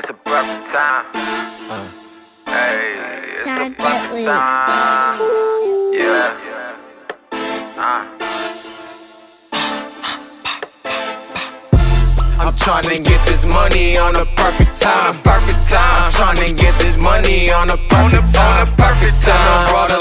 It's a perfect time. Uh. Hey, it's Time perfect time. Yeah. Uh. I'm trying to get this money on a perfect time. Perfect time. I'm trying to get this money on a perfect time. Perfect time. I brought a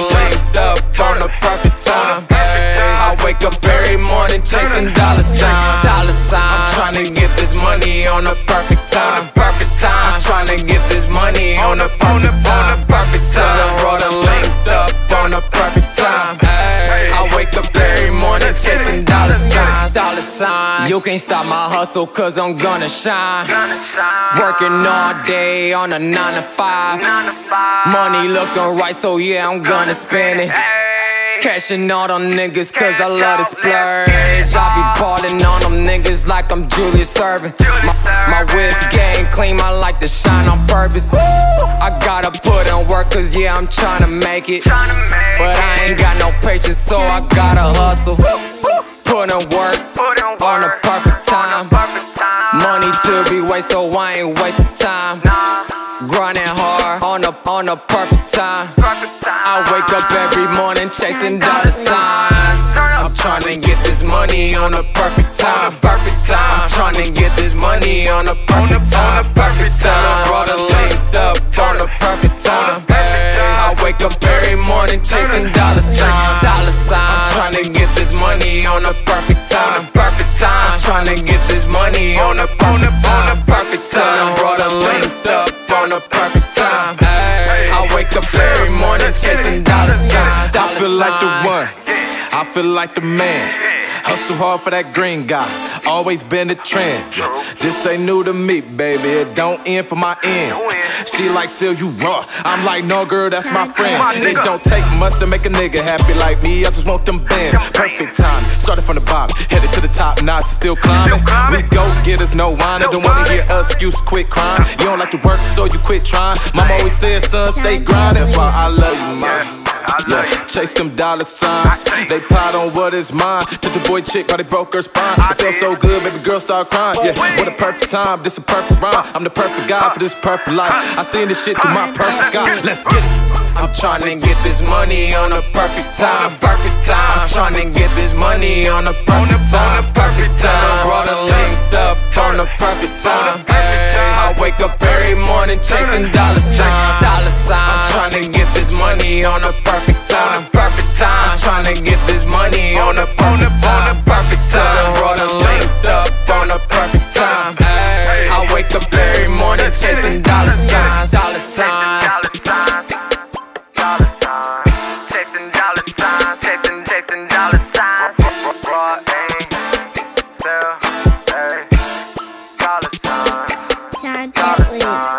morning chasing dollar signs, dollar signs. I'm tryna get this money on a perfect time, perfect time. I'm tryna get this money on a perfect time, perfect time. Brought a linked up on a perfect time. I wake up every morning chasing dollar signs, dollar signs. You can't stop my hustle cause I'm gonna shine. Working all day on a 9 to 5. Money looking right, so yeah, I'm gonna spend it. Cashing all them niggas cause I love to splurge. I be ballin' on them niggas like I'm Julius Erving. My, my whip game clean, I like to shine on purpose. I gotta put in work cause yeah, I'm tryna make it. But I ain't got no patience, so I gotta hustle. Put in work on a perfect time. Money to be wasted, so I ain't wasting time. Grinding hard on a on a perfect time. I wake up every morning chasing dollar signs. I'm tryna get this money on a perfect time. Perfect time. I'm tryna get this money on a perfect time. Perfect time. Brought a linked up on a perfect time. I wake up every morning chasing dollar signs. Dollar signs. I'm tryna get this money on a perfect time. Perfect time. I'm tryna get this money on a perfect time. Perfect time. Brought a linked up on a perfect time. I wake up every morning chasing dollar signs. I feel like the one. I feel like the man. Hustle hard for that green guy. Always been the trend. This ain't new to me, baby. It don't end for my ends. She like, Seal, you raw. I'm like, no, girl, that's my friend. It don't take much to make a nigga happy like me. I just want them bands. Perfect time. Started from the bottom, headed to the top. Now it's still climbing. We go get us no wine. I don't wanna hear excuse, quit crying. You don't like to work, so you quit trying. Mama always said, son, stay grinding. That's why I love you, mom. Chase them dollar signs. They plot on what is mine. Took the boy chick while they broke her spine. It felt so good, baby girl start crying. Yeah, what a perfect time. This a perfect rhyme. I'm the perfect guy for this perfect life. I seen this shit through my perfect guy. Let's get it. I'm tryna get this money on a perfect time, perfect time. I'm tryna get this money on a perfect time, perfect time. Brought a linked up on a perfect time. I wake up every morning chasing dollar signs, dollar signs. I'm tryna get this money on a perfect time, perfect time. I'm tryna get this money on a perfect time, perfect time. Brought a linked up on a perfect time. I wake up every morning chasing dollar signs, dollar signs. dollar signs. Chasing dollar signs, chasing, chasing dollar signs. Raw aim, Cell, hey, dollar signs, Time dollar Bentley. signs.